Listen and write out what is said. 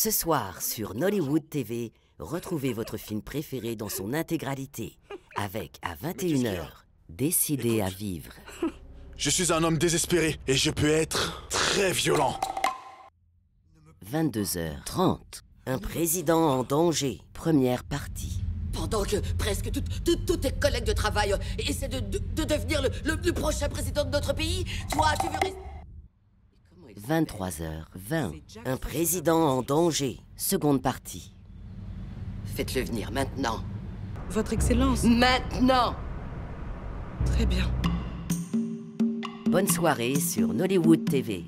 Ce soir sur Nollywood TV, retrouvez votre film préféré dans son intégralité avec à 21h Décidé à vivre. Je suis un homme désespéré et je peux être très violent. 22h30 Un président en danger. Première partie. Pendant que presque tous tes collègues de travail essaient de, de- de devenir le, le- le prochain président de notre pays, toi, tu veux rester... 23h20 Un président en danger. Seconde partie. Faites-le venir maintenant. Votre Excellence. Maintenant Très bien. Bonne soirée sur Nollywood TV.